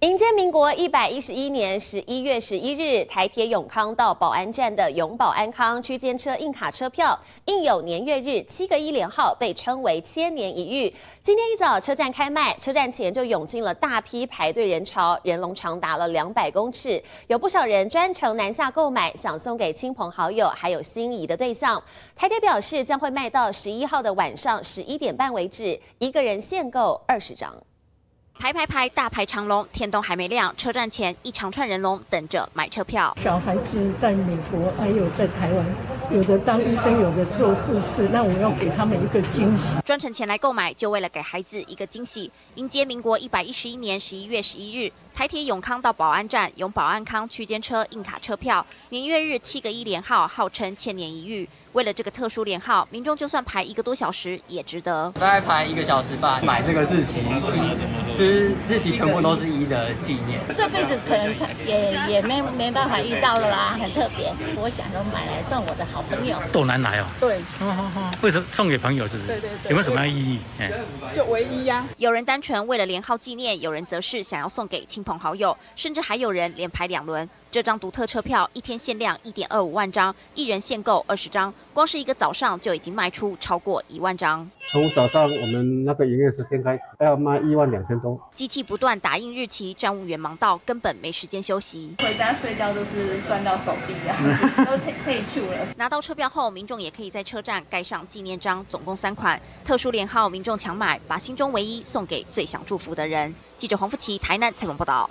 迎接民国一百一十一年十一月十一日，台铁永康到保安站的永保安康区间车硬卡车票印有年月日七个一连号，被称为千年一遇。今天一早车站开卖，车站前就涌进了大批排队人潮，人龙长达了两百公尺，有不少人专程南下购买，想送给亲朋好友，还有心仪的对象。台铁表示将会卖到十一号的晚上十一点半为止，一个人限购二十张。排排排，大排长龙，天都还没亮，车站前一长串人龙等着买车票。小孩子在美国，还有在台湾，有的当医生，有的做护士，那我要给他们一个惊喜。专程前来购买，就为了给孩子一个惊喜，迎接民国一百一十一年十一月十一日，台铁永康到保安站，永保安康区间车硬卡车票，年月日七个一连号，号称千年一遇。为了这个特殊连号，民众就算排一个多小时也值得。大概排一个小时吧，买这个日期，就是日期全部都是一的纪念。这辈子可能也也没没办法遇到了啦，很特别。我想说买来送我的好朋友。都难来哦。对。为什么送给朋友是不是？对对对。有没有什么样意义？就唯一呀。有人单纯为了连号纪念，有人则是想要送给亲朋好友，甚至还有人连排两轮。这张独特车票一天限量一点二五万张，一人限购二十张，光是一个早上就已经卖出超过一万张。从早上我们那个营业时间开始，要卖一万两千多。机器不断打印日期，站务员忙到根本没时间休息。回家睡觉都是酸到手臂啊，都退退出了。拿到车票后，民众也可以在车站盖上纪念章，总共三款特殊连号，民众抢买，把心中唯一送给最想祝福的人。记者黄富琪台南采访报道。